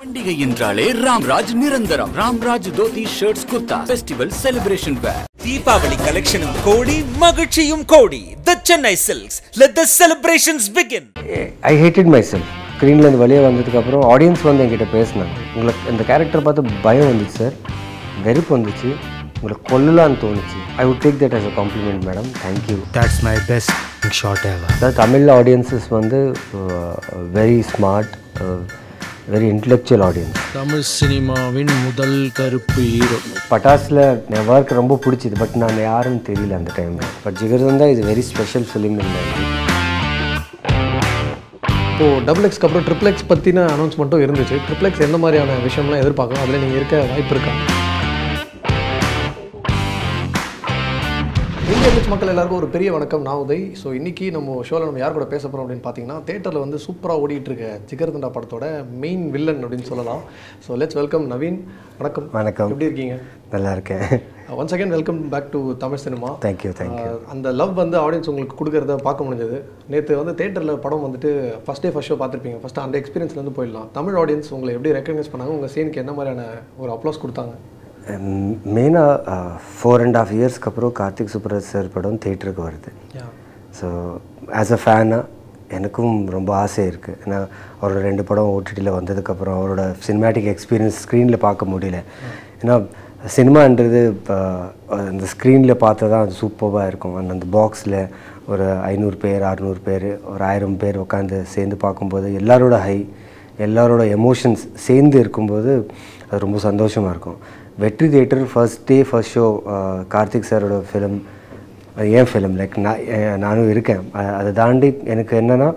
பண்டிகை என்றாலே ராம்ராஜ் நிரந்தரம். Ramraj dhoti shirts kurta festival celebration wear Deepavali கலெக்ஷனும் கோடி மகிழ்ச்சியும் கோடி. The Chennai silks let the celebrations begin I hated myself ஸ்க்ரீன்லேருந்து வெளியே வந்ததுக்கப்புறம் ஆடியன்ஸ் வந்து என்கிட்ட பேசினாங்க. உங்களுக்கு இந்த கேரக்டர் பார்த்து பயம் வந்துச்சு சார் வெறுப்பு வந்துச்சு. உங்களை கொல்லலான்னு தோணுச்சு. I would take that as a compliment madam thank you my best shot ever. அதாவது தமிழ் ஆடியன்ஸஸ் வந்து very smart very intellectual audience Tamil சினிமாவின் முதல் கருப்பு ஹீரோ. பட்டாஸில் என் ஒர்க் ரொம்ப பிடிச்சிது பட் நான் யாருன்னு தெரியல அந்த டைமில் பட் ஜிகர்தந்தா இது வெரி ஸ்பெஷல் ஃபிலிம் இப்போது டபுள் எக்ஸ்க்கு அப்புறம் ட்ரிபிள் எக்ஸ் பற்றின அனௌன்ஸ்மெண்ட்டும் இருந்துச்சு. ட்ரிபிள் எக்ஸ் எந்த மாதிரியான விஷயம்லாம் எதிர்பார்க்கலாம்? அதில் நீங்கள் இருக்க வாய்ப்பு இருக்கா? இந்திய இங்கிலீஷ் மக்கள் எல்லாருக்கும் ஒரு பெரிய வணக்கம். நான் உதய். ஸோ இன்னைக்கு நம்ம ஷோவில் நம்ம யார் கூட பேச போகிறோம் அப்படின்னு பார்த்தீங்கன்னா தேட்டரில் வந்து சூப்பராக ஓடிட்டு இருக்க ஜிகர்தண்டா படத்தோட மெயின் வில்லன் அப்படின்னு சொல்லலாம். So let's welcome Naveen. வணக்கம். வணக்கம். எப்படி இருக்கீங்க? நல்லா இருக்கேன். Once again welcome back to Tamil cinema thank you thank you அந்த லவ் வந்து ஆடியன்ஸ் உங்களுக்கு கொடுக்கறத பார்க்க முடிஞ்சது. நேற்று வந்து தேட்டரில் படம் வந்துட்டு ஃபஸ்ட் டே ஃபஸ்ட் ஷோ பார்த்துருப்பீங்க. ஃபஸ்ட்டு அந்த எக்ஸ்பீரியன்ஸ்லேருந்து போயிடலாம். தமிழ் ஆடியன்ஸ் உங்களை எப்படி ரெக்கக்னைஸ் பண்ணாங்க? உங்கள் சீனுக்கு என்ன மாதிரியான ஒரு அப்ளாஸ் கொடுத்தாங்க? மெயினாக ஃபோர் அண்ட் ஆஃப் இயர்ஸ்க்கு அப்புறம் கார்த்திக் சுப்ராஜ் சார் படம் தேட்டருக்கு வருது. ஸோ ஆஸ் அ ஃபேனாக எனக்கும் ரொம்ப ஆசை இருக்குது ஏன்னா அவரோட ரெண்டு படம் ஓடிடியில் வந்ததுக்கப்புறம் அவரோட சினிமேட்டிக் எக்ஸ்பீரியன்ஸ் ஸ்க்ரீனில் பார்க்க முடியல. ஏன்னா சினிமான்றது இப்போ அந்த ஸ்க்ரீனில் பார்த்தா தான் அது சூப்பராக இருக்கும். அந்த அந்த பாக்ஸில் ஒரு ஐநூறு பேர் அறநூறு பேர் ஒரு ஆயிரம் பேர் உட்காந்து சேர்ந்து பார்க்கும்போது எல்லாரோட ஹை எல்லாரோட எமோஷன்ஸ் சேர்ந்து இருக்கும்போது அது ரொம்ப சந்தோஷமாக இருக்கும். Vettri theatre first day first show Karthik சாரோட ஃபிலிம் அது ஏன் ஃபிலிம் லைக் நான் நானும் இருக்கேன். அதை தாண்டி எனக்கு என்னென்னா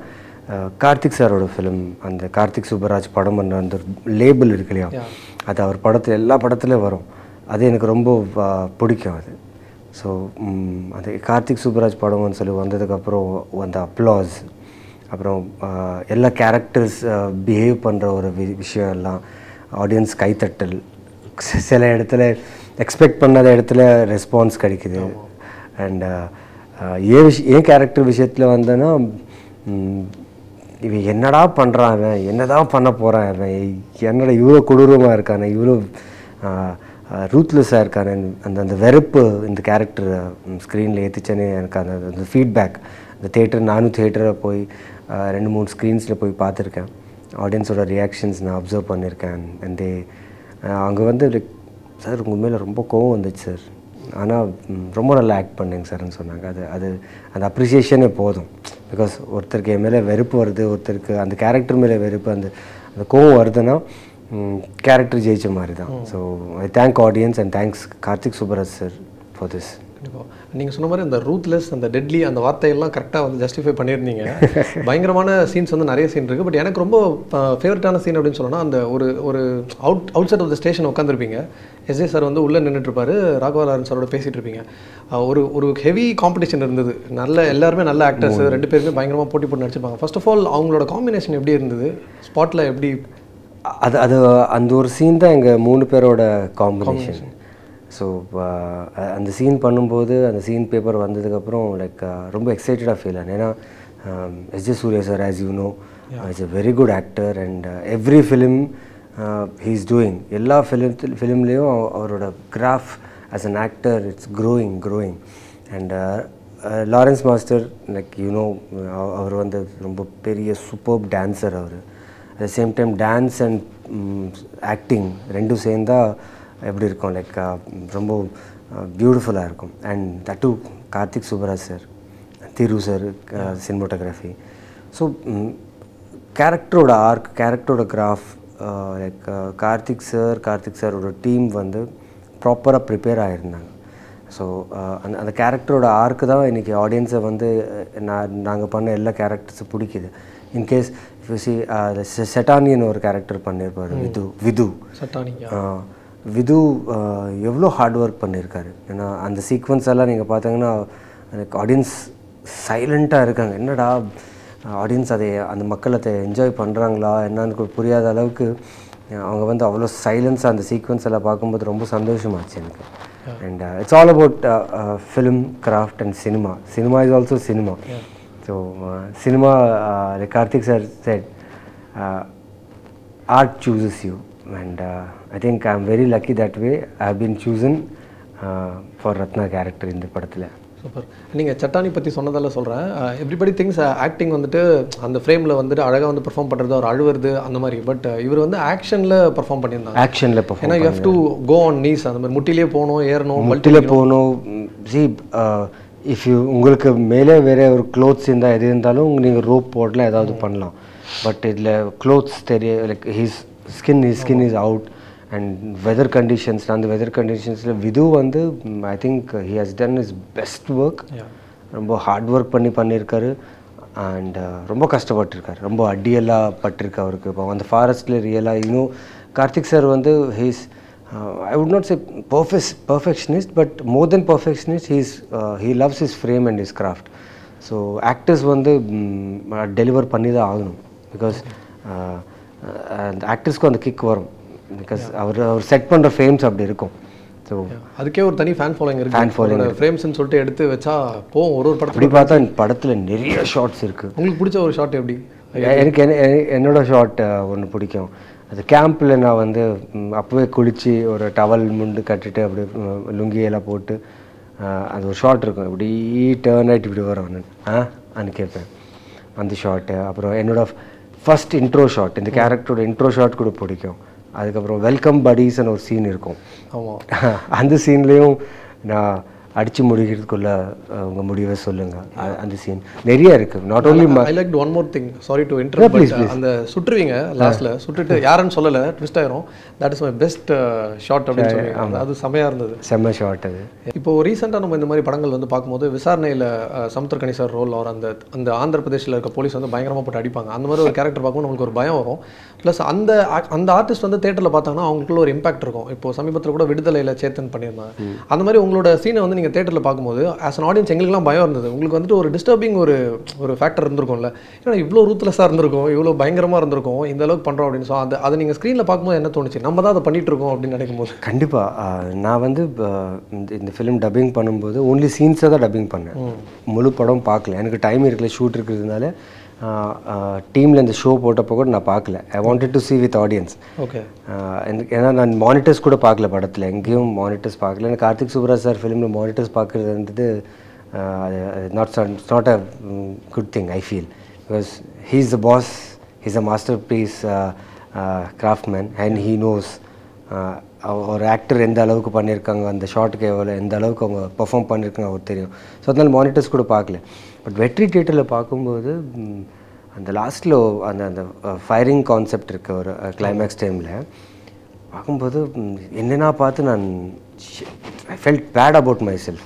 கார்த்திக் சாரோட ஃபிலிம் அந்த கார்த்திக் சுப்பராஜ் படம் பண்ண அந்த லேபிள் இருக்கு இல்லையா? அது அவர் படத்தில் எல்லா படத்துலையும் வரும். அது எனக்கு ரொம்ப பிடிக்கும் அது. ஸோ அந்த கார்த்திக் சுப்பராஜ் படம்னு சொல்லி வந்ததுக்கப்புறம் அந்த அப்ளாஸ் அப்புறம் எல்லா கேரக்டர்ஸ் பிஹேவ் பண்ணுற ஒரு வி- விஷயம் எல்லாம். ஆடியன்ஸ் கைத்தட்டல். சில இடத்துல எக்ஸ்பெக்ட் பண்ணாத இடத்துல ரெஸ்பான்ஸ் கிடைக்குது. அண்ட் ஏன் விஷ் ஏன் கேரக்டர் விஷயத்தில் வந்தேன்னா இவன் என்னடா பண்ணுறான் அவன் என்னதான் பண்ண போகிறான் அவன் என்னடா இவ்வளோ கொடூரமாக இருக்கானே? இவ்வளோ ரூத்லெஸ்ஸாக இருக்கானே? அந்த அந்த வெறுப்பு இந்த கேரக்டர் ஸ்க்ரீனில் ஏற்றுச்சேன்னு எனக்கு அந்த அந்த ஃபீட்பேக் அந்த தேட்டர் நானும் தேட்டரில் போய் ரெண்டு மூணு ஸ்க்ரீன்ஸில் போய் பார்த்துருக்கேன். ஆடியன்ஸோட ரியாக்ஷன்ஸ் நான் அப்சர்வ் பண்ணியிருக்கேன். அண்ட் அங்கே வந்து சார் உங்கள் மேலே ரொம்ப கோவம் வந்துச்சு சார். ஆனால் ரொம்ப நல்லா ஆக்ட் பண்ணீங்க சார்னு சொன்னாங்க. அது அது அந்த அப்ரிசியேஷனே போதும். பிகாஸ் ஒருத்தருக்கு என் மேலே வெறுப்பு வருது ஒருத்தருக்கு அந்த கேரக்டர் மேலே வெறுப்பு அந்த அந்த கோவம் வருதுன்னா கேரக்டர் ஜெயிச்ச மாதிரி தான். So I thank audience and thanks Karthik Subbaraj sir for this கண்டிப்பாக நீங்கள் சொன்ன மாதிரி அந்த ரூத்லெஸ் அந்த டெட்லி அந்த வார்த்தையெல்லாம் கரெக்டாக வந்து ஜஸ்டிஃபை பண்ணியிருந்தீங்க. பயங்கரமான சீன்ஸ் வந்து நிறைய சீன் இருக்குது பட் எனக்கு ரொம்ப ஃபேவரட்டான சீன் அப்படின்னு சொன்னோன்னா அந்த ஒரு ஒரு out outside of the station உட்காந்துருப்பீங்க S A sir வந்து உள்ளே நின்றுட்டுருப்பாரு ராகவலாரன் சாரோட பேசிகிட்டு இருப்பீங்க ஒரு ஒரு ஹெவி காம்படிஷன் இருந்தது. நல்ல எல்லாருமே நல்ல ஆக்டர்ஸ் ரெண்டு பேருமே பயங்கரமாக போட்டி போட்டு நடிச்சிருப்பாங்க. ஃபர்ஸ்ட் ஆஃப் ஆல் அவங்களோட காம்பினேஷன் எப்படி இருந்தது? ஸ்பாட்டில் எப்படி அது அது அந்த ஒரு சீன் தான் எங்கள் மூணு பேரோட காம்பினேஷன் ஸோ அந்த சீன் பண்ணும்போது அந்த சீன் பேப்பர் வந்ததுக்கப்புறம் லைக் ரொம்ப எக்ஸைட்டடாக ஃபீல் ஆனேன். ஏன்னா S J Suryah sir as you know is a very good actor and every film he is doing எல்லா ஃபிலிம் ஃபிலிம்லேயும் அவரோட graph as an actor it's growing growing and Lawrence master like you know அவர் வந்து ரொம்ப பெரிய superb dancer our. At the same time dance and acting ரெண்டும் சேர்ந்தா எப்படி இருக்கும்? லைக் ரொம்ப பியூட்டிஃபுல்லாக இருக்கும். And that Karthik Subbaraj sir Thiru sir cinematography so கேரக்டரோட ஆர்க் கேரக்டரோட graph like Karthik sir Karthik சாரோட டீம் வந்து ப்ராப்பராக ப்ரிப்பேர் ஆகியிருந்தாங்க ஸோ அந்த அந்த கேரக்டரோட ஆர்க்கு தான் இன்றைக்கி ஆடியன்ஸை வந்து நான் நாங்கள் பண்ண எல்லா கேரக்டர்ஸும் பிடிக்குது. இன்கேஸ் செட்டானியன் ஒரு கேரக்டர் பண்ணியிருப்பார் விது விது. விது எவ்வளோ ஹார்ட் ஒர்க் பண்ணியிருக்காரு ஏன்னா அந்த சீக்வன்ஸ் எல்லாம் நீங்கள் பார்த்தீங்கன்னா எனக்கு ஆடியன்ஸ் சைலண்ட்டாக இருக்காங்க. என்னடா ஆடியன்ஸ் அதை அந்த மக்கள் அதை என்ஜாய் பண்ணுறாங்களா என்னன்னு புரியாத அளவுக்கு அவங்க வந்து அவ்வளோ சைலன்ஸாக அந்த சீக்வன்ஸ் எல்லாம் பார்க்கும்போது ரொம்ப சந்தோஷமாச்சு எனக்கு. And it's all about film craft and cinema cinema is also cinema so cinema Karthik sir said art chooses you. And uh, think I'm very lucky that way. I've been chosen uh, for Ratna character in the படத்தில். Super நீங்கள் சட்டானி பற்றி சொன்னதால சொல்கிறேன் everybody things acting வந்துட்டு அந்த ஃப்ரேமில் வந்துட்டு அழகாக வந்து பெர்ஃபார்ம் பண்ணுறது அவர் அழுவுறது அந்த மாதிரி. பட் இவர் வந்து ஆக்ஷனில் பெர்ஃபார்ம் பண்ணியிருந்தாங்க ஆக்ஷனில் ஏன்னா perform you have to go on knees அந்த மாதிரி முட்டிலே போகணும் ஏறணும் முட்டில போகணும். சி இஃப் யூ உங்களுக்கு மேலே வேற ஒரு க்ளோத்ஸ் இருந்தால் எது இருந்தாலும் நீங்கள் ரோப் போடலாம் ஏதாவது பண்ணலாம். பட் இதில் க்ளோத்ஸ் தெரிய like he's skin his skin is out and weather conditions அந்த வெதர் கண்டிஷன்ஸில் விது வந்து I think he has done his best work ரொம்ப ஹார்ட் ஒர்க் பண்ணி பண்ணியிருக்காரு அண்ட் ரொம்ப கஷ்டப்பட்டிருக்காரு. ரொம்ப அடியெல்லாம் பட்டிருக்கு அவருக்கு. இப்போ அந்த ஃபாரஸ்ட்டில் ரியலாக இன்னும் கார்த்திக் சார் வந்து he's I would not say perfect perfectionist but more than perfectionist he's he loves his frame and his craft so actors வந்து டெலிவர் பண்ணி தான் ஆகணும். பிகாஸ் அந்த ஆக்டர்ஸ்க்கும் அந்த கிக் வரும். பிகாஸ் அவர் அவர் செட் பண்ணுற ஃப்ரேம்ஸ் அப்படி இருக்கும். ஸோ அதுக்கே ஒரு தனி ஃபேன் ஃபாலோயிங் இருக்கு. Following அவரோட ஃப்ரேம்ஸ்னு சொல்லிட்டு எடுத்து வச்சா போகும் ஒரு ஒரு அப்படி படத்துக்கு பார்த்தா படத்தில் நிறைய ஷார்ட்ஸ் இருக்குது உங்களுக்கு பிடிச்ச ஒரு ஷாட் எப்படி? எனக்கு என்ன- என்னோட ஷாட் ஒன்று பிடிக்கும். அது கேம்பில் நான் வந்து அப்போவே குளித்து ஒரு டவல் முண்டு கட்டிட்டு அப்படியே ம், லுங்கியெல்லாம் போட்டு அது ஒரு ஷாட் இருக்கும். இப்படி டேர்ன் ஆகிட்டு இப்படி வரும். ஆ அன்னு கேட்பேன். அந்த ஷாட்டு அப்புறம் என்னோட ஃபர்ஸ்ட் இன்ட்ரோ ஷாட் இந்த கேரக்டரோட இன்ட்ரோ ஷாட் கூட பிடிக்கும். அதுக்கப்புறம் வெல்கம் படிஸ்னு ஒரு சீன் இருக்கும். ஆமாம் அந்த சீன்லேயும் நான் அடித்து முடிக்கிறதுக்குள்ள உங்க முடிவை சொல்லுங்க. அந்த சீன் நிறைய இருக்கு. Not only I like one more thing sorry to inter அந்த சுற்றுவீங்க லாஸ்ட்ல சுட்டுட்டு யாருன்னு சொல்லல ட்விஸ்ட் ஆயிரும். That is my best shot அப்படின்னு சொல்லி அது செமையா இருந்தது. ஷார்ட் அது. இப்போ ரீசெண்டாக நம்ம இந்த மாதிரி படங்கள் வந்து பார்க்கும்போது விசாரணையில் சமுத்திரக்கணி சார் ரோல் அவர் அந்த அந்த ஆந்திர பிரதேசில் இருக்க போலீஸ் வந்து பயங்கரமாக போட்டு அடிப்பாங்க. அந்த மாதிரி ஒரு கேரக்டர் பார்க்கும்போது நமக்கு ஒரு பயம் வரும். ப்ளஸ் அந்த அந்த ஆர்டிஸ்ட் வந்து தேட்டரில் பார்த்தாங்கன்னா அவங்களுக்குள்ள ஒரு இம்பாக்ட் இருக்கும். இப்போ சமீபத்தில் கூட விடுதலையில் சேத்தன் பண்ணியிருந்தாங்க. அந்த மாதிரி உங்களோட சீனை வந்து நீங்கள் தேட்டரில் பார்க்கும்போது ஆஸ் an ஆடியன்ஸ் எங்களுக்குலாம் பயம் இருந்தது. உங்களுக்கு வந்துட்டு ஒரு டிஸ்டர்பிங் ஒரு ஒரு ஃபேக்டர் இருந்திருக்கும்ல. ஏன்னா இவ்வளோ ரூத்லெஸ்ஸாக இருந்திருக்கும் இவ்வளோ பயங்கரமாக இருந்திருக்கும் இந்த அளவுக்கு பண்ணுறோம் அப்படின்னு ஸோ அதை அதை நீங்கள் ஸ்க்ரீனில் பார்க்கும்போது என்ன தோணுச்சு? நம்ம தான் அதை பண்ணிட்டு இருக்கோம் அப்படின்னு நினைக்கும் போது கண்டிப்பாக நான் வந்து இந்த இந்த ஃபிலிம் டப்பிங் பண்ணும்போது ஓன்லி சீன்ஸை தான் டப்பிங் பண்ணேன். முழு படம் பார்க்கல. எனக்கு டைம் இருக்கல ஷூட் இருக்கிறதுனால. டீமில் இந்த ஷோ போட்டப்போ கூட நான் பார்க்கல. I wanted to see with audience okay ஏன்னா நான் மானிட்டர்ஸ் கூட பார்க்கல படத்தில். எங்கேயும் மானிட்டர்ஸ் பார்க்கல. எனக்கு கார்த்திக் சுப்ராஜ் சார் ஃபிலிமில் மானிட்டர்ஸ் பார்க்குறது வந்துட்டு not not a good thing I feel because he is the boss he's a masterpiece craftsman and he knows ஒரு ஆக்டர் எந்த அளவுக்கு பண்ணியிருக்காங்க அந்த ஷாட்டுக்கு எவ்வளோ எந்த அளவுக்கு அவங்க பெர்ஃபார்ம் பண்ணியிருக்காங்க அவருக்கு தெரியும். ஸோ அதனால மானிட்டர்ஸ் கூட பார்க்கல. பட் வெற்றி தியேட்டரில் பார்க்கும்போது அந்த லாஸ்ட்டில் அந்த அந்த ஃபயரிங் கான்செப்ட் இருக்கு ஒரு கிளைமேக்ஸ் டைமில் பார்க்கும்போது என்னென்னா பார்த்து நான் I felt bad about myself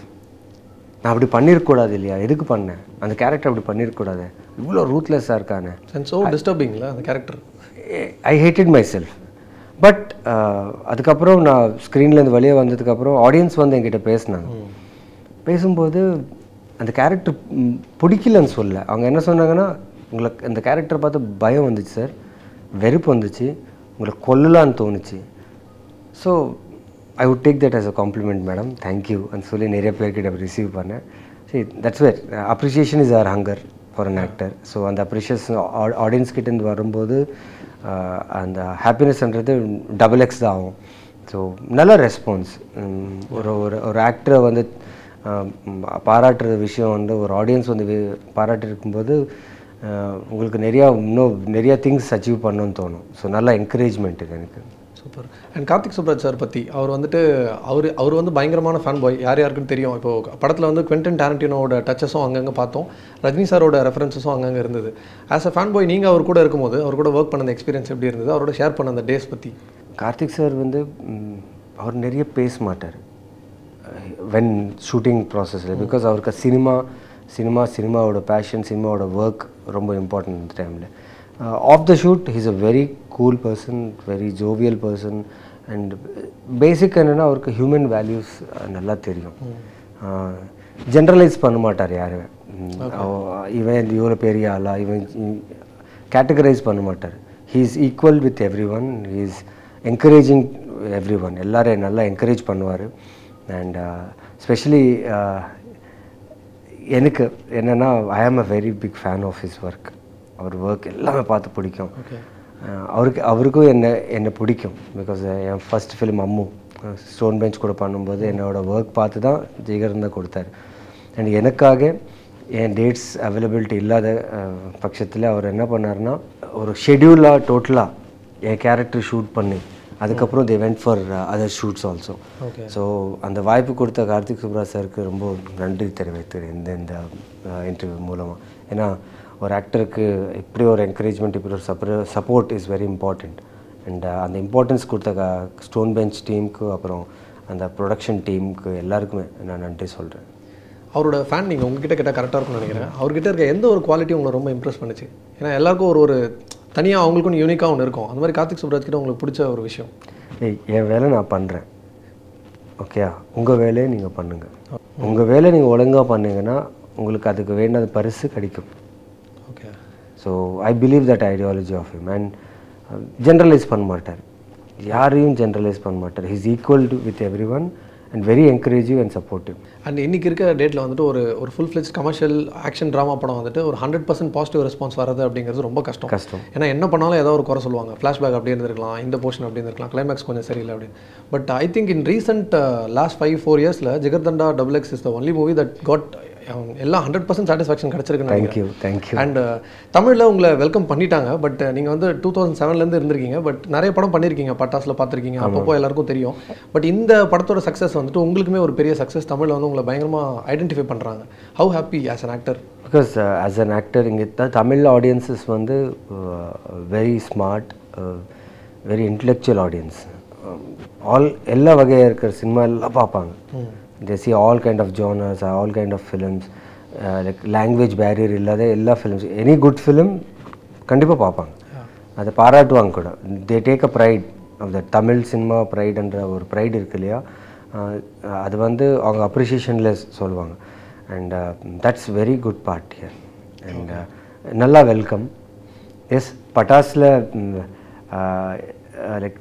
நான் அப்படி பண்ணியிருக்கக்கூடாது இல்லையா? எதுக்கு பண்ணேன்? அந்த கேரக்டர் அப்படி பண்ணியிருக்கக்கூடாது இவ்வளோ ரூத்லெஸ்ஸாக இருக்கானே. ஸோ டிஸ்டர்பிங்ல அந்த character I hated myself but அதுக்கப்புறம் நான் ஸ்க்ரீன்லேருந்து வெளியே வந்ததுக்கப்புறம் ஆடியன்ஸ் வந்து என்கிட்ட பேசினாங்க. பேசும்போது அந்த கேரக்டர் பிடிக்கலன்னு சொல்ல அவங்க என்ன சொன்னாங்கன்னா உங்களுக்கு அந்த கேரக்டரை பார்த்து பயம் வந்துச்சு சார் வெறுப்பு வந்துச்சு. உங்களை கொல்லலான்னு தோணுச்சு. So I would take that as a compliment madam thank you சொல்லி நிறைய பேர்கிட்ட ரிசீவ் பண்ணேன். சரி that's where appreciation is our hunger for an actor so அந்த அப்ரிஷியேஷன் ஆடியன்ஸ் கிட்டேருந்து வரும்போது uh, அந்த ஹாப்பினஸ்ன்றது டபுள் எக்ஸ் தான் ஆகும். ஸோ நல்ல ரெஸ்பான்ஸ் ஒரு ஒரு ஒரு ஆக்டரை வந்து பாராட்டுற விஷயம் வந்து ஒரு ஆடியன்ஸ் வந்து வி- பாராட்டி இருக்கும்போது ஆஹ், உங்களுக்கு நிறையா இன்னும் நிறையா திங்ஸ் அச்சீவ் பண்ணணும்னு தோணும். ஸோ நல்ல என்கரேஜ்மெண்ட் இது எனக்கு. Super and Karthik Subbaraj sir பற்றி அவர் வந்துட்டு அவர் அவர் வந்து பயங்கரமான ஃபேன் பாய் யார் யாருக்குன்னு தெரியும்? இப்போ படத்தில் வந்து குவென்டன் டேரண்டினோட டச்சஸும் அங்கங்கே பார்த்தோம். ரஜினி சாரோட ரெஃபரன்ஸஸும் அங்கங்கே இருந்தது. ஆஸ் அ ஃபேன் பாய் நீங்கள் அவர் கூட இருக்கும்போது அவர் கூட ஒர்க் பண்ண அந்த எக்ஸ்பீரியன்ஸ் எப்படி இருந்தது? அவரோட ஷேர் பண்ண அந்த டேஸ் பற்றி கார்த்திக் சார் வந்து அவர் நிறைய பேச மாட்டார். வென் ஷூட்டிங் ப்ராசஸில் பிகாஸ் அவருக்கு சினிமா சினிமா சினிமாவோட பேஷன் சினிமாவோட ஒர்க் ரொம்ப இம்பார்ட்டன்ட் இந்த டைமில் of the shoot he's a very cool person very jovial person and basic என்னென்னா அவருக்கு ஹியூமன் வேல்யூஸ் நல்லா தெரியும். ஜென்ரலைஸ் பண்ண மாட்டார் யாருமே இவன் இவ்வளோ பெரிய ஆளா? இவன் கேட்டகரைஸ் பண்ண மாட்டார். He is equal with everyone he is encouraging everyone எல்லாரையும் நல்லா என்கரேஜ் பண்ணுவார். அண்ட் ஸ்பெஷலி எனக்கு என்னென்னா I am a very big fan of his work our work எல்லாமே பார்த்து பிடிக்கும். அஹ் அவருக்கு அவருக்கும் என்ன என்னை பிடிக்கும்? Because N first film Ammu Stone Bench கூட பண்ணும்போது என்னோட ஒர்க் பார்த்து தான் ஜிகர் தான் கொடுத்தாரு. அண்ட் எனக்காக என் டேட்ஸ் அவைலபிலிட்டி இல்லாத பட்சத்தில் அவர் என்ன பண்ணாருன்னா ஒரு ஷெட்யூலாக டோட்டலாக என் கேரக்டர் ஷூட் பண்ணி அதுக்கப்புறம் they went for other shoots also so அந்த வாய்ப்பு கொடுத்த கார்த்திக் சுப்ராஜ் சாருக்கு ரொம்ப நன்றி தெரிவிக்கிறேன் இந்த இந்த இன்டர்வியூ மூலமாக ஏன்னா ஒரு ஆக்டருக்கு இப்படி ஒரு என்கரேஜ்மெண்ட் இப்படி ஒரு சப்போ support is very important and அந்த இம்பார்ட்டன்ஸ் கொடுத்த ஸ்டோன் பெஞ்ச் டீமுக்கு அப்புறம் அந்த ப்ரொடக்ஷன் டீமுக்கு எல்லாருக்குமே நான் நன்றி சொல்கிறேன் அவரோட ஃபேன் நீங்கள் உங்ககிட்ட கேட்டால் கரெக்டாக இருக்கும்னு நினைக்கிறேன். அவர்கிட்ட இருக்க எந்த ஒரு குவாலிட்டி உங்களை ரொம்ப இம்ப்ரெஸ் பண்ணுச்சு? ஏன்னா எல்லாருக்கும் ஒரு ஒரு தனியாக அவங்களுக்கும் யூனிக்காக ஒன்று இருக்கும். அந்த மாதிரி கார்த்திக் சுப்ராஜ் கிட்ட உங்களுக்கு பிடிச்ச ஒரு விஷயம்? ஏய் என் வேலை நான் பண்ணுறேன் ஓகேயா உங்கள் வேலையை நீங்கள் பண்ணுங்கள் உங்கள் வேலை நீங்கள் ஒழுங்காக பண்ணீங்கன்னா உங்களுக்கு அதுக்கு வேண்டாத பரிசு கிடைக்கும். Okay so I believe that ideology of him. And generalize பண்ண மாட்டார். யாரையும் ஜென்ரலைஸ் பண்ண மாட்டார். His equal to with everyone and very encouragive and supportive and இன்னைக்கு இருக்க டேட்டில் வந்துட்டு ஒரு ஒரு full fledge commercial action drama படம் வந்துட்டு ஒரு ஹண்ட்ரட் பர்சன்ட் பாசிட்டிவ் ரெஸ்பான்ஸ் வரது அப்படிங்கிறது ரொம்ப கஷ்டம். கஷ்டம். ஏன்னா என்ன பண்ணாலும் ஏதோ ஒரு குறை சொல்லுவாங்க. ஃப்ளாஷ்பேக் அப்படி இருந்திருக்கலாம் இந்த போர்ஷன் அப்படி இருந்திருக்கலாம் கிளைமேக்ஸ் கொஞ்சம் சரியில்லை அப்படின்னு. But I think in recent last five four இயர்ஸில் Jigarthanda double X is the only movie that got எல்லாம் hundred percent satisfaction கிடச்சிருக்குன்னு thank you thank you and தமிழில் உங்களை வெல்கம் பண்ணிட்டாங்க பட் நீங்கள் வந்து டூ தௌசண்ட் செவன்லேருந்து இருந்திருக்கீங்க பட் நிறைய படம் பண்ணியிருக்கீங்க பட்டாஸில் பார்த்துருக்கீங்க அப்பப்போ எல்லாருக்கும் தெரியும். பட் இந்த படத்தோட சக்ஸஸ் வந்துட்டு உங்களுக்குமே ஒரு பெரிய சக்ஸஸ் தமிழில் வந்து உங்களை பயங்கரமாக ஐடென்டிஃபை பண்ணுறாங்க how happy as an actor because as an actor இங்கே தான் தமிழ் ஆடியன்சஸ் வந்து very smart very intellectual audience all எல்லா வகையாக இருக்கிற சினிமா எல்லாம் பார்ப்பாங்க. They see all kind of genres all kind of films like language barrier இல்லாத எல்லா ஃபிலிம்ஸ் எனி குட் ஃபிலிம் கண்டிப்பாக பார்ப்பாங்க. அதை பாராட்டுவாங்க கூட. They take a pride of the Tamil cinema ப்ரைடுன்ற ஒரு ப்ரைட் இருக்கு இல்லையா? அது வந்து அவங்க அப்ரிசியேஷனில் சொல்லுவாங்க. And that's very good part here and நல்லா வெல்கம் எஸ் பட்டாஸில் லைக்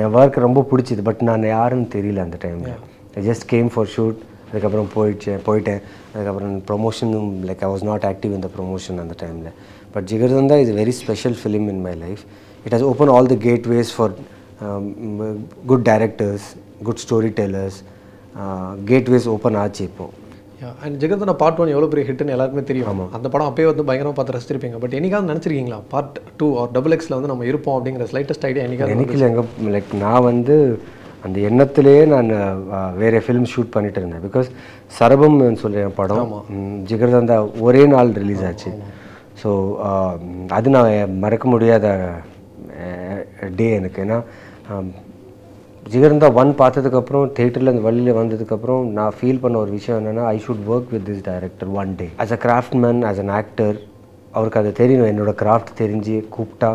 என் ஒர்க் ரொம்ப பிடிச்சிது. பட் நான் யாருன்னு தெரியல அந்த டைமில் I just came for shoot அதுக்கப்புறம் போயிடுச்சு போயிட்டேன். அதுக்கப்புறம் ப்ரொமோஷனும் like I was not active இந்த ப்ரொமோஷன் அந்த டைமில் but Jigarthanda is very special film in my life it has open all the gateways for good directors good storytellers gateways open ஆச்சு இப்போ. And ஜெகதன part one எவ்வளோ பெரிய ஹிட்னு எல்லாருக்குமே தெரியும். அந்த படம் அப்பயே வந்து பயங்கரமாக பார்த்து ரசிச்சிருப்பீங்க. பட் என்னைக்காவது நினச்சிருக்கீங்களா? பார்ட் டூ ஆர் டபுள் எக்ஸில் வந்து நம்ம இருப்போம் அப்படிங்கிற ஸ்லைட்டஸ்ட் ஐடியா என்னைக்காவது எனக்கு எங்கே லைக் நான் வந்து அந்த எண்ணத்திலேயே நான் வேற ஃபிலிம் ஷூட் பண்ணிட்டு இருந்தேன். பிகாஸ் சரபம்னு சொல்லி என் படம் ஜிகர்தந்தா ஒரே நாள் ரிலீஸ் ஆச்சு. ஸோ அது நான் மறக்க முடியாத டே எனக்கு. ஏன்னா ஆம், ஜிகர்தந்தா ஒன் பார்த்ததுக்கப்புறம் தேட்டரில் இந்த வழியில் வந்ததுக்கப்புறம் நான் ஃபீல் பண்ண ஒரு விஷயம் என்னென்னா I should work with this director one day as a craftsman as an actor அவருக்கு அது தெரியணும். என்னோட கிராஃப்ட் தெரிஞ்சு கூப்பிட்டா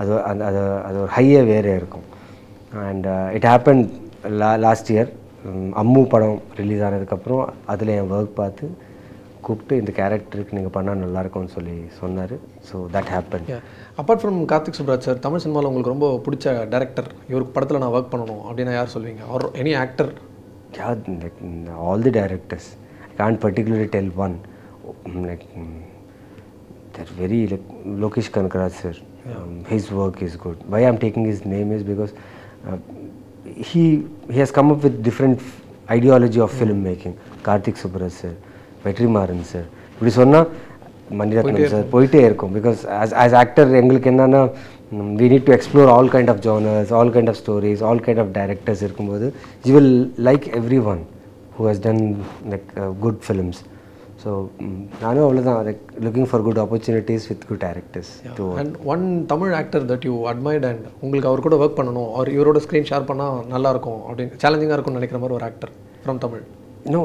அது அந்த அது அது ஒரு ஹையே வேறே இருக்கும். அண்ட் இட் ஹேப்பன் லா லாஸ்ட் இயர் அம்மு படம் ரிலீஸ் ஆனதுக்கப்புறம் அதில் என் ஒர்க் பார்த்து கூப்பிட்டு இந்த கேரக்டருக்கு நீங்கள் பண்ணால் நல்லாயிருக்கும்னு சொல்லி சொன்னார் so that happen apart from Karthik Subbaraj sir Tamil சினிமாவில் உங்களுக்கு ரொம்ப பிடிச்ச டேரக்டர் இவருக்கு படத்தில் நான் ஒர்க் பண்ணணும் அப்படின்னு யார் சொல்வீங்க or any actor like mm, all the directors. I can't particularly tell one. Mm, Like mm, they're very like Lokesh Kanakaraj sir. Um, his work is good. Why I'm taking his name is because uh, he he has come up with different f- ideology of filmmaking. Karthik Subraj sir, Vetrimaaran sir இப்படி சொன்னால் Mani Ratnam sir போயிட்டே இருக்கும். Because as as actor எங்களுக்கு என்னன்னா we need to explore all kind of genres all kind of stories all kind of directors இருக்கும்போது you will like everyone who has done like good films so நானும் அவ்வளோதான் like looking for good opportunities with good directors to and one Tamil actor that you admired and உங்களுக்கு அவர் கூட work பண்ணணும் அவர் இவரோட screen share பண்ணால் நல்லா இருக்கும் அப்படின்னு சேலஞ்சிங்காக இருக்கும்னு நினைக்கிற மாதிரி ஒரு actor from Tamil no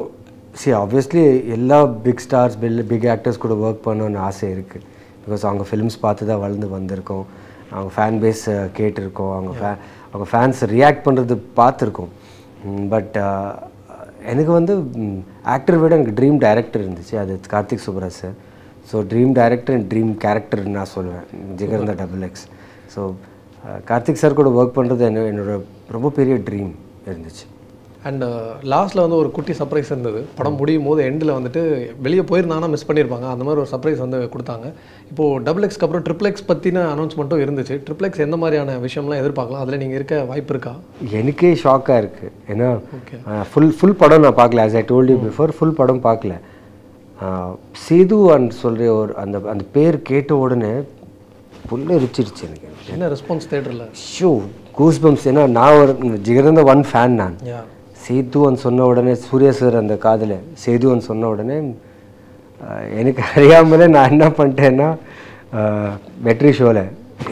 see obviously எல்லா பிக் ஸ்டார்ஸ் பில் பிக் ஆக்டர்ஸ் கூட ஒர்க் பண்ணணும்னு ஆசை இருக்குது பிகாஸ் அவங்க ஃபிலிம்ஸ் பார்த்து தான் வளர்ந்து வந்திருக்கோம். அவங்க ஃபேன் பேஸ் கேட்டிருக்கோம். அவங்க ஃபே அவங்க ஃபேன்ஸ் ரியாக்ட் பண்ணுறது பார்த்துருக்கோம். பட் எனக்கு வந்து ஆக்டர் விட எனக்கு ட்ரீம் டைரக்டர் இருந்துச்சு. அது Karthik Subbaraj sir. So dream director and dream கேரக்டர்னு நான் சொல்லுவேன். Jigarthanda double X so Karthik sir கூட ஒர்க் பண்ணுறது என்ன என்னோட ரொம்ப பெரிய ட்ரீம் இருந்துச்சு. அண்ட் லாஸ்ட்டில் வந்து ஒரு குட்டி சர்ப்ரைஸ் இருந்தது. படம் முடியும் போது எண்டில் வந்துட்டு வெளியே போயிருந்தாங்கன்னா மிஸ் பண்ணியிருப்பாங்க அந்த மாதிரி ஒரு சர்ப்ரைஸ் வந்து கொடுத்தாங்க. இப்போது டபுள் எக்ஸ்க்கு அப்புறம் ட்ரிபிள் எக்ஸ் பற்றின அனௌன்ஸ்மெண்ட்டும் இருந்துச்சு. ட்ரிபிள் எக்ஸ் எந்த மாதிரியான விஷயம்லாம் எதிர்பார்க்கலாம்? அதில் நீங்கள் இருக்க வாய்ப்பு இருக்கா? எனக்கே ஷாக்காக இருக்குது ஏன்னா. ஃபுல் ஃபுல் படம் நான் பார்க்கல. As I told you before full படம் பார்க்கல. சேது அண்ட் சொல்கிற ஒரு அந்த அந்த பேர் கேட்ட உடனே புல்ல ரிச்சிருச்சு எனக்கு. என்ன ரெஸ்பான்ஸ் தேட்டரில் ஷோ கூஸ் பம்ப்ஸ் ஏன்னா நான் ஒரு ஜிகரந்த ஒன் ஃபேன் நான். யா சேதுவன் சொன்ன உடனே சூர்யா சார் அந்த காதில் சேதுவன் சொன்ன உடனே எனக்கு அறியாமலே நான் என்ன பண்ணிட்டேன்னா வெற்றி ஷோவில்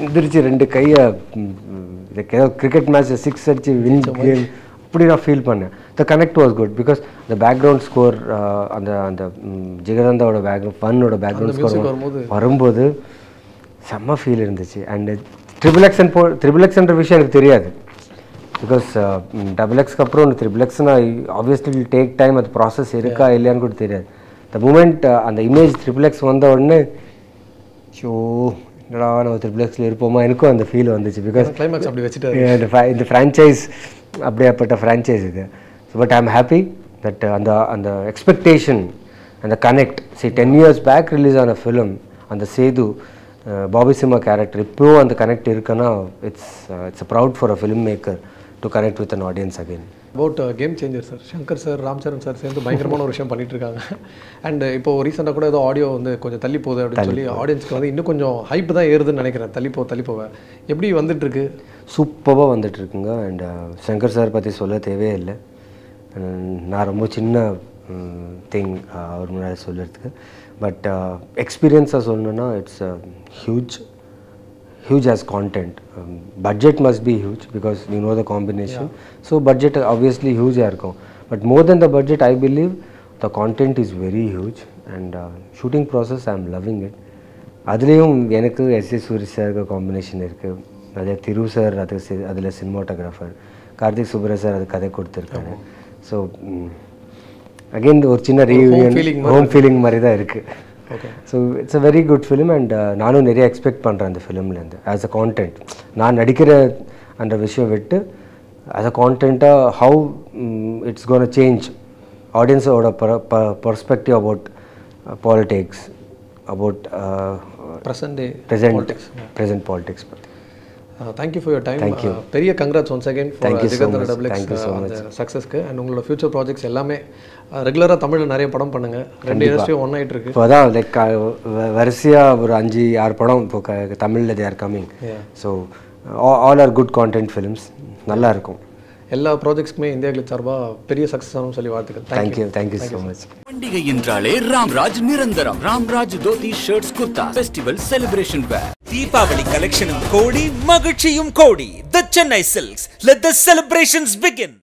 எந்திரிச்சு ரெண்டு கையை ஏதோ கிரிக்கெட் மேட்ச் சிக்ஸ் அடிச்சு வின் கேம் அப்படி நான் ஃபீல் பண்ணேன். The connect was good because அந்த பேக்ரவுண்ட் ஸ்கோர் அந்த அந்த ம், ஜிகரந்தாவோட பேக்ரவுண்ட் ஃபன்னோட பேக்ரவுண்ட் ஸ்கோர் வரும்போது. செம்ம ஃபீல் இருந்துச்சு. அண்ட் ட்ரிபிள் எக்ஸ்ன்னு போ ட்ரிபிள் எக்ஸ்ன்ற விஷயம் எனக்கு தெரியாது. பிகாஸ் டபுள் எக்ஸ்க்கு அப்புறம் ஒன்று ட்ரிபிள் எக்ஸ்னா ஆப்வியஸ்லி டேக் டைம் அது ப்ராசஸ் இருக்கா இல்லையான்னு கூட தெரியாது. த மூமெண்ட் அந்த இமேஜ் ட்ரிபிள் எக்ஸ் வந்த உடனே ஷோ என்னடா நம்ம ட்ரிபிள் எக்ஸில் இருப்போமா? எனக்கும் அந்த ஃபீல் வந்துச்சு. பிகாஸ் கிளைமேக்ஸ் அப்படி வச்சுட்டு இந்த ஃப்ரான்ச்சைஸ் அப்படியாப்பட்ட ஃப்ரான்ச்சைஸ் இது. So but I am happy that அந்த அந்த எக்ஸ்பெக்டேஷன் அந்த connect see ten years back release ஆன ஃபிலிம் அந்த சேது பாபி சிம்மா கேரக்டர் இப்போவும் அந்த கனெக்ட் இருக்குன்னா it's it's proud for a filmmaker to connect with an audience again about Game Changer sir Shankar sir Ram Charan sir சேர்ந்து பயங்கரமான ஒரு விஷயம் பண்ணிட்டு இருக்காங்க அண்ட் இப்போ ரீசெண்டாக கூட ஏதோ ஆடியோ வந்து கொஞ்சம் தள்ளி போகுது அப்படின்னு சொல்லி ஆடியன்ஸ்க்கு வந்து இன்னும் கொஞ்சம் ஹைப் தான் ஏறுதுன்னு நினைக்கிறேன். தள்ளி போ தள்ளி போவேன் எப்படி வந்துட்டு இருக்கு சூப்பராக வந்துட்டுருக்குங்க அண்ட் சங்கர் சார் பற்றி சொல்ல தேவையே இல்லை. நான் ரொம்ப சின்ன திங் அவர் முன்னாடி சொல்லுறதுக்கு பட் எக்ஸ்பீரியன்ஸாக சொல்லணுன்னா it's huge huge as content. Um, budget must be huge because you know the combination. So budget obviously huge இருக்கும் but more than the budget I believe the content is very huge and uh, shooting process I'm loving it. அதுலேயும் எனக்கு S S Suri சாருக்கு combination இருக்குது அதே திரு sir அது அதில் cinematographer Karthik Subhra sir அது கதை கொடுத்துருக்காரு ஸோ அகெயின் ஒரு சின்ன ரீயூனியன் ஹோம் ஃபீலிங் மாதிரி தான் இருக்குது so it's a very good film and நானும் நிறைய எக்ஸ்பெக்ட் பண்ணுறேன் அந்த ஃபிலிம்லேருந்து ஆஸ் அ கான்டென்ட் நான் நடிக்கிற அந்த விஷயம் விட்டு ஆஸ் அ கான்டென்ட்டாக ஹவு இட்ஸ் கோன் சேஞ்ச் ஆடியன்ஸோட perspective about politics about present present present politics thank you for your time Thank you. பெரிய congrats once again Thank for ஜிகந்தர் much. Double Thank you so X அந்த சக்ஸஸ்க்கு and உங்களோட future projects எல்லாமே ரெகுலராக தமிழில் நிறைய படம் பண்ணுங்க. ரெண்டு இண்டஸ்ட்ரியும் ஒன் ஆயிட்டு இருக்கு. இப்போ தான் லைக் வரிசையாக ஒரு அஞ்சு ஆறு படம் இப்போ க தமிழில் they are coming so all are good content films நல்லா இருக்கும். எல்லா ப்ராஜெக்ட்ஸ்க்குமே இந்தியா கிளிக் சார்பாக பெரிய சக்ஸஸ் ஆகும் சொல்லி வாழ்த்துக்கள். தேங்க்யூ தேங்க்யூ ஸோ மச் பண்டிகை என்றாலே ராம்ராஜ் நிரந்தரம். Ramraj dhoti shirts kurta festival celebration wear Deepavali கலெக்ஷனும் கோடி மகிழ்ச்சியும் கோடி. The Chennai silks let the celebrations begin